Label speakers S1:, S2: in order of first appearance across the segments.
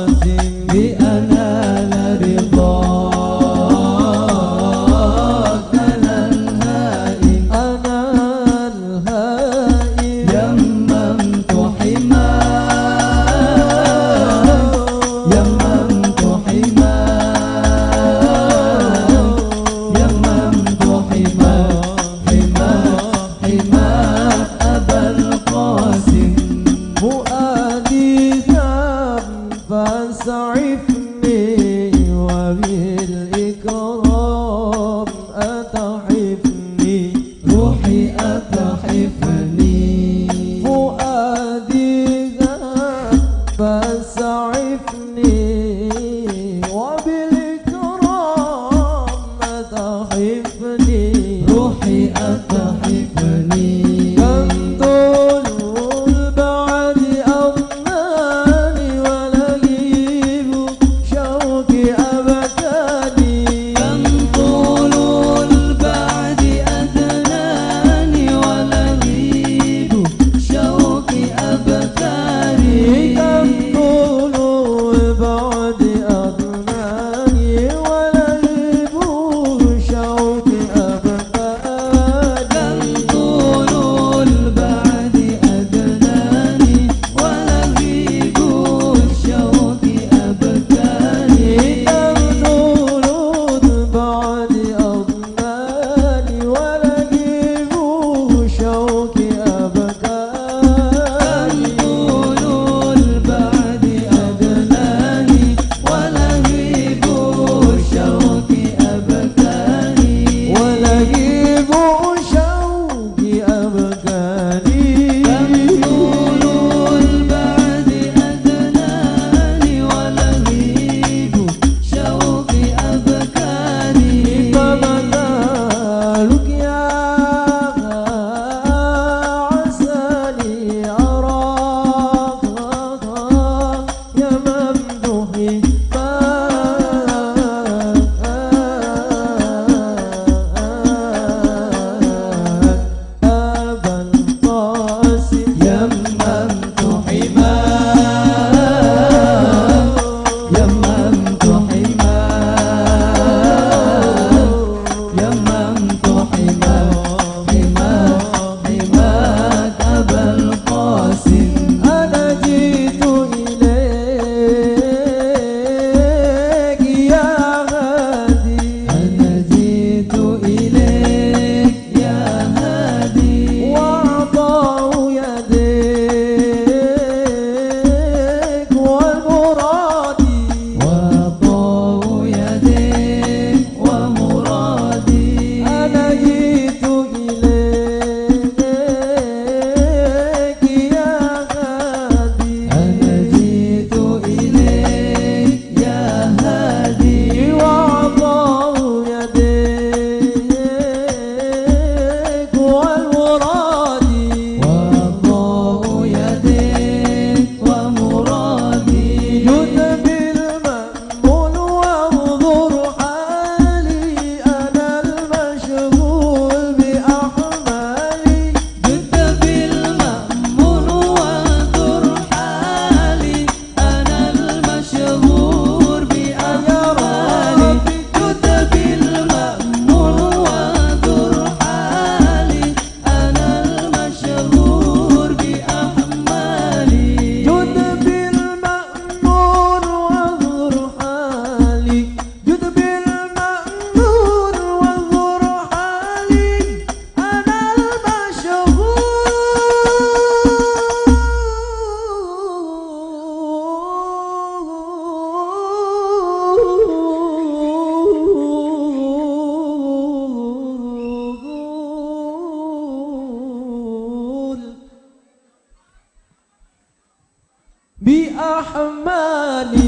S1: القاسم بأنال بأحمالي.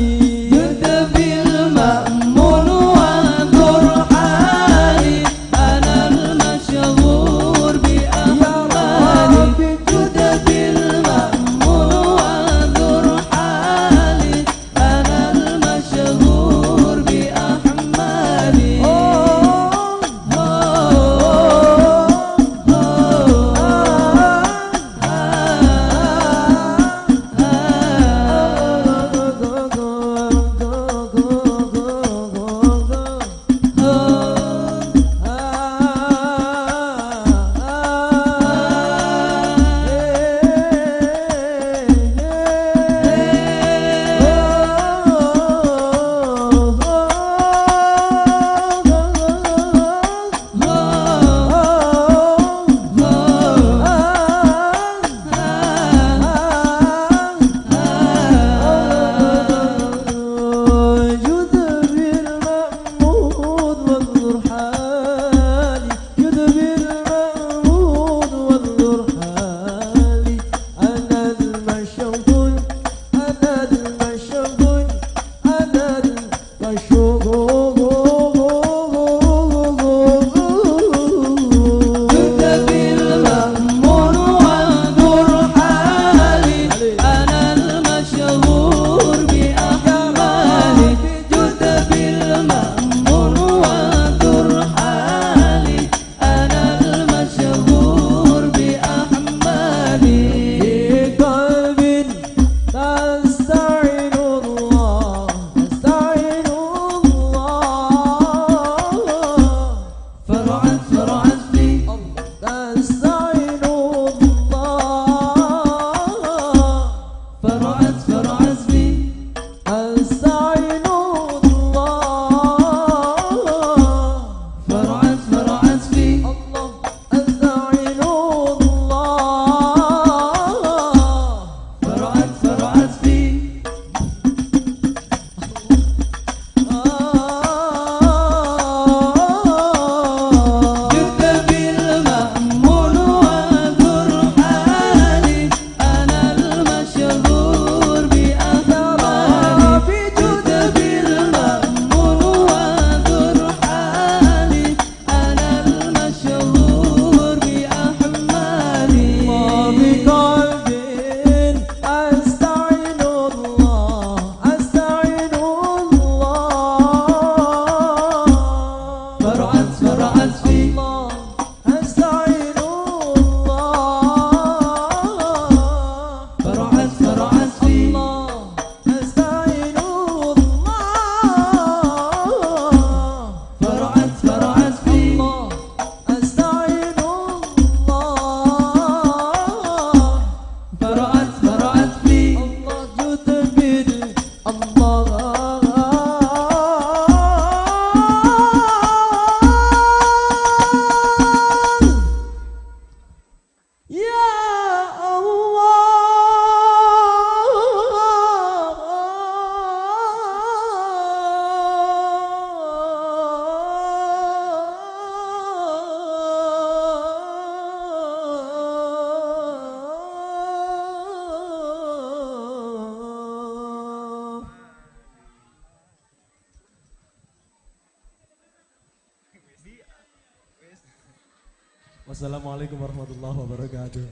S1: Wassalamualaikum warahmatullahi wabarakatuh.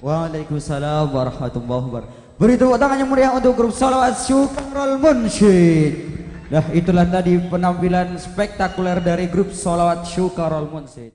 S2: Waalaikumsalam warahmatullahi wabarakatuh. Beri tepuk tangan yang meriah untuk grup Salawat Syukrul Munshid. Nah itulah tadi penampilan spektakuler dari grup Salawat Syukrul Munshid.